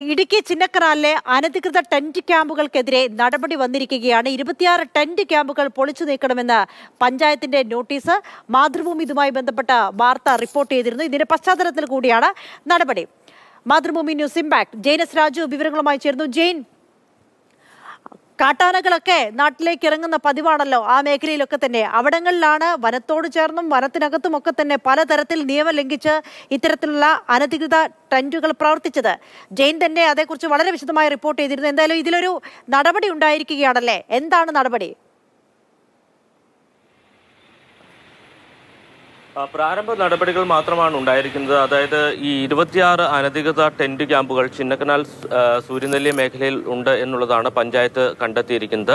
ഇടുക്കി ചിന്നക്കനാലിലെ അനധികൃത ടെന്റ് ക്യാമ്പുകൾക്കെതിരെ നടപടി വന്നിരിക്കുകയാണ്. ഇരുപത്തിയാറ് ടെന്റ് ക്യാമ്പുകൾ പൊളിച്ചു നീക്കണമെന്ന് പഞ്ചായത്തിന്റെ നോട്ടീസ്. മാതൃഭൂമി ഇതുമായി ബന്ധപ്പെട്ട വാർത്ത റിപ്പോർട്ട് ചെയ്തിരുന്നു. ഇതിന്റെ പശ്ചാത്തലത്തിൽ കൂടിയാണ് നടപടി. Mathrubhumi news impact. ജെയിനസ് രാജു വിവരങ്ങളുമായി ചേർന്നു ജെയിൻ കാട്ടാനകളൊക്കെ നാട്ടിലേക്ക് ഇറങ്ങുന്ന പതിവാണല്ലോ. ആ മേഖലയിലൊക്കെ തന്നെ. അവിടങ്ങളിലാണ് വനത്തോട് ചേർന്നും വനത്തിനകത്തും ഒക്കെ തന്നെ പലതരത്തിൽ നിയമം ലംഘിച്ച് ഇത്തരത്തിലുള്ള അനധികൃത ടെന്റുകൾ പ്രവർത്തിച്ചത്. ജെയിൻ തന്നെ അതേക്കുറിച്ച് വളരെ വിശദമായി റിപ്പോർട്ട് ചെയ്തിരുന്നു. എന്തായാലും ഇതിലൊരു നടപടി ഉണ്ടായിരിക്കുകയാണല്ലേ? എന്താണ് നടപടി? പ്രാരംഭ നടപടികൾ മാത്രമാണ് ഉണ്ടായിരിക്കുന്നത്. അതായത് ഈ ഇരുപത്തിയാറ് അനധികൃത ടെന്റ് ക്യാമ്പുകൾ ചിന്നക്കനാൽ സൂര്യനെല്ലി മേഖലയിൽ ഉണ്ട് എന്നുള്ളതാണ് പഞ്ചായത്ത് കണ്ടെത്തിയിരിക്കുന്നത്.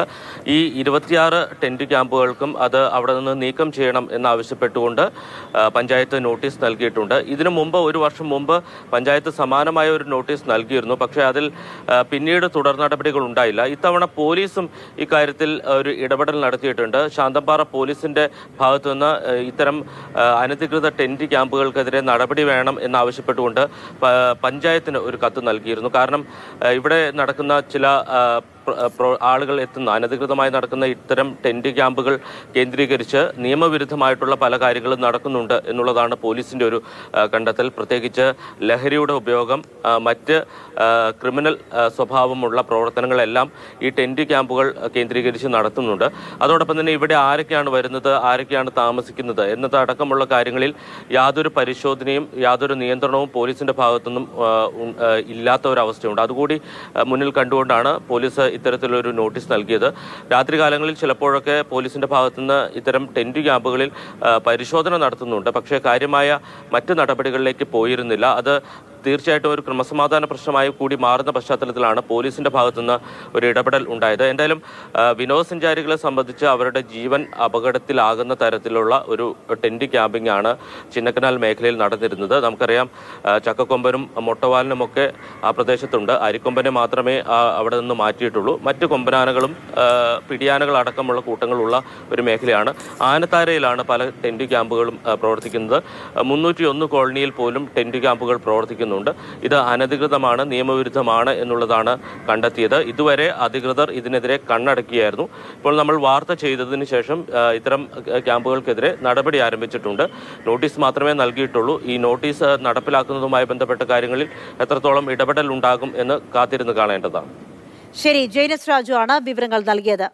ഈ ഇരുപത്തിയാറ് ടെന്റ് ക്യാമ്പുകൾക്കും അത് അവിടെ നിന്ന് നീക്കം ചെയ്യണം എന്നാവശ്യപ്പെട്ടുകൊണ്ട് പഞ്ചായത്ത് നോട്ടീസ് നൽകിയിട്ടുണ്ട്. ഇതിനു മുമ്പ് ഒരു വർഷം മുമ്പ് പഞ്ചായത്ത് സമാനമായ ഒരു നോട്ടീസ് നൽകിയിരുന്നു. പക്ഷേ അതിൽ പിന്നീട് തുടർ നടപടികൾ ഉണ്ടായില്ല. ഇത്തവണ പോലീസും ഇക്കാര്യത്തിൽ ഒരു ഇടപെടൽ നടത്തിയിട്ടുണ്ട്. ശാന്തമ്പാറ പോലീസിന്റെ ഭാഗത്തുനിന്ന് ഇത്തരം അനധികൃത ടെന്റ് ക്യാമ്പുകൾക്കെതിരെ നടപടി വേണം എന്നാവശ്യപ്പെട്ടുകൊണ്ട് പഞ്ചായത്തിന് ഒരു കത്ത് നൽകിയിരുന്നു. കാരണം ഇവിടെ നടക്കുന്ന ചില ആളുകൾ എത്തുന്ന അനധികൃതമായി നടക്കുന്ന ഇത്തരം ടെന്റ് ക്യാമ്പുകൾ കേന്ദ്രീകരിച്ച് നിയമവിരുദ്ധമായിട്ടുള്ള പല കാര്യങ്ങളും നടക്കുന്നുണ്ട് എന്നുള്ളതാണ് പോലീസിന്റെ ഒരു കണ്ടെത്തൽ. പ്രത്യേകിച്ച് ലഹരിയുടെ ഉപയോഗം മറ്റ് ക്രിമിനൽ സ്വഭാവമുള്ള പ്രവർത്തനങ്ങളെല്ലാം ഈ ടെന്റ് ക്യാമ്പുകൾ കേന്ദ്രീകരിച്ച് നടത്തുന്നുണ്ട്. അതോടൊപ്പം തന്നെ ഇവിടെ ആരൊക്കെയാണ് വരുന്നത് ആരൊക്കെയാണ് താമസിക്കുന്നത് എന്നതടക്കമുള്ള കാര്യങ്ങളിൽ യാതൊരു പരിശോധനയും യാതൊരു നിയന്ത്രണവും പോലീസിന്റെ ഭാഗത്തുനിന്നും ഇല്ലാത്ത ഒരു അവസ്ഥയുണ്ട് അതുകൂടി മുന്നിൽ കണ്ടുകൊണ്ടാണ് പോലീസ് ഇത്തരത്തിലൊരു നോട്ടീസ് നൽകിയത്. രാത്രികാലങ്ങളിൽ ചിലപ്പോഴൊക്കെ പോലീസിന്റെ ഭാഗത്തുനിന്ന് ഇത്തരം ടെന്റ് ക്യാമ്പുകളിൽ പരിശോധന നടത്തുന്നുണ്ട്. പക്ഷേ കാര്യമായ മറ്റ് നടപടികളിലേക്ക് പോയിരുന്നില്ല. അത് തീർച്ചയായിട്ടും ഒരു ക്രമസമാധാന പ്രശ്നമായി കൂടി മാറുന്ന പശ്ചാത്തലത്തിലാണ് പോലീസിന്റെ ഭാഗത്തുനിന്ന് ഒരു ഇടപെടൽ ഉണ്ടായത്. എന്തായാലും വിനോദസഞ്ചാരികളെ സംബന്ധിച്ച് അവരുടെ ജീവൻ അപകടത്തിലാകുന്ന തരത്തിലുള്ള ഒരു ടെന്റ് ക്യാമ്പിംഗ് ആണ് ചിന്നക്കനാൽ മേഖലയിൽ നടന്നിരുന്നത്. നമുക്കറിയാം ചക്കക്കൊമ്പനും മൊട്ടവാലിനുമൊക്കെ ആ പ്രദേശത്തുണ്ട്. അരിക്കൊമ്പനെ മാത്രമേ അവിടെ നിന്ന് മാറ്റിയിട്ടുള്ളൂ. മറ്റ് കൊമ്പനാനകളും പിടിയാനകൾ അടക്കമുള്ള കൂട്ടങ്ങളുള്ള ഒരു മേഖലയാണ്. ആനത്താരയിലാണ് പല ടെന്റ് ക്യാമ്പുകളും പ്രവർത്തിക്കുന്നത്. മുന്നൂറ്റി ഒന്ന് കോളനിയിൽ പോലും ടെന്റ് ക്യാമ്പുകൾ പ്രവർത്തിക്കുന്നുണ്ട് ഇത് അനധികൃതമാണ് നിയമവിരുദ്ധമാണ് എന്നുള്ളതാണ് കണ്ടെത്തിയത്. ഇതുവരെ അധികൃതർ ഇതിനെതിരെ കണ്ണടക്കിയായിരുന്നു. ഇപ്പോൾ നമ്മൾ വാർത്ത ചെയ്തതിന് ശേഷം ഇത്തരം ക്യാമ്പുകൾക്കെതിരെ നടപടി ആരംഭിച്ചിട്ടുണ്ട്. നോട്ടീസ് മാത്രമേ നൽകിയിട്ടുള്ളൂ. ഈ നോട്ടീസ് നടപ്പിലാക്കുന്നതുമായി ബന്ധപ്പെട്ട കാര്യങ്ങളിൽ എത്രത്തോളം ഇടപെടൽ ഉണ്ടാകും എന്ന് കാത്തിരുന്ന് കാണേണ്ടതാണ്. ശരി ജൈനസ് രാജു ആണ് വിവരങ്ങൾ നൽകിയത്.